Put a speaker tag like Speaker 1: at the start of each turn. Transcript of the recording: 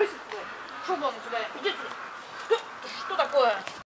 Speaker 1: Брысь, Что вон сюда? Иди что такое?